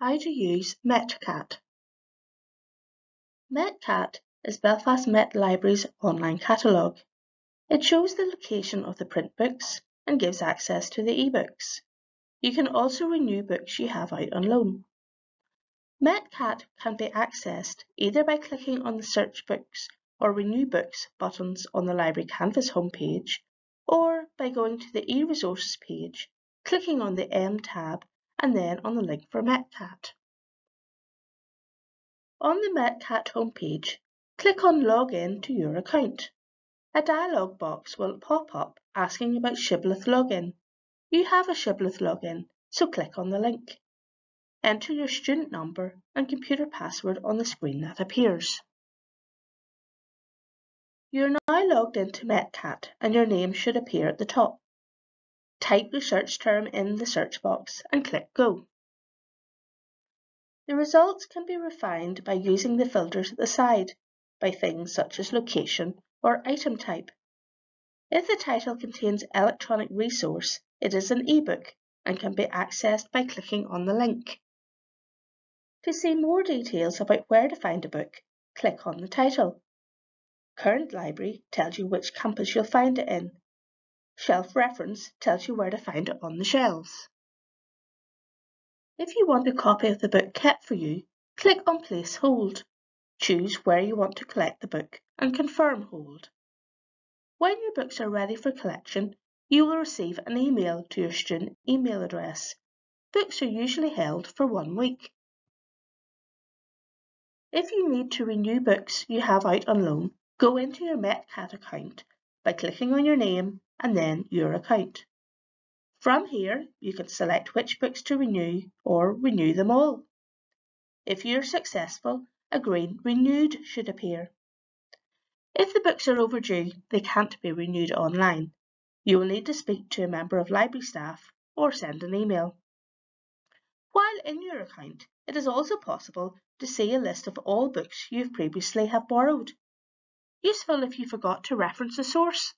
How to use Metcat. Metcat is Belfast Met Library's online catalogue. It shows the location of the print books and gives access to the ebooks. You can also renew books you have out on loan. Metcat can be accessed either by clicking on the Search Books or Renew Books buttons on the Library Canvas homepage or by going to the e-resources page, clicking on the M tab and then on the link for Metcat. On the Metcat homepage, click on Log in to your account. A dialog box will pop up asking about Shibboleth login. You have a Shibboleth login, so click on the link. Enter your student number and computer password on the screen that appears. You're now logged into Metcat and your name should appear at the top. Type the search term in the search box and click Go. The results can be refined by using the filters at the side, by things such as location or item type. If the title contains electronic resource, it is an ebook and can be accessed by clicking on the link. To see more details about where to find a book, click on the title. Current Library tells you which campus you'll find it in Shelf reference tells you where to find it on the shelves. If you want a copy of the book kept for you, click on Place Hold. Choose where you want to collect the book and confirm hold. When your books are ready for collection, you will receive an email to your student email address. Books are usually held for one week. If you need to renew books you have out on loan, go into your Metcat account by clicking on your name and then your account. From here, you can select which books to renew or renew them all. If you're successful, a green Renewed should appear. If the books are overdue, they can't be renewed online. You will need to speak to a member of library staff or send an email. While in your account, it is also possible to see a list of all books you've previously have borrowed. Useful if you forgot to reference a source